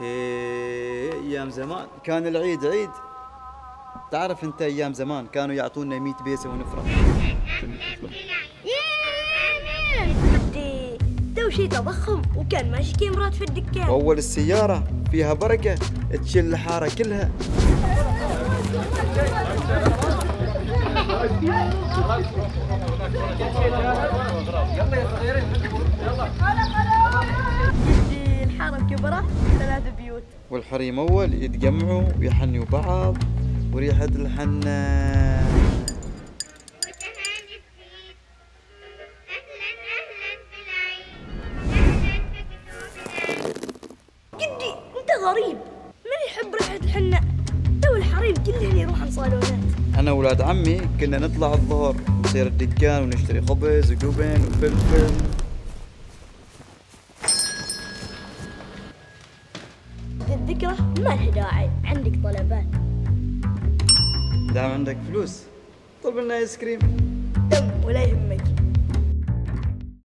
هي أيام زمان. كان العيد عيد. تعرف أنت أيام زمان كانوا يعطونا 100 بيسه ونفرح. تو شي تضخم وكان ماشي كاميرات في الدكان. أول السيارة فيها بركة تشيل الحارة كلها. بدي الحارة كبرة ثلاث بيوت والحريم أول يتجمعوا ويحنوا بعض بكتوب العيد جدي أنت غريب. من يحب ريحة الحنة؟ تو الحريم كلهن يروحن صالونات. أنا ولاد عمي كنا نطلع الظهر نصير الدكان ونشتري خبز وجبن وفلفل. الذكرى ما لها داعي. عندك طلبات دام عندك فلوس طلب لنا آيس كريم. دم ولا يهمك.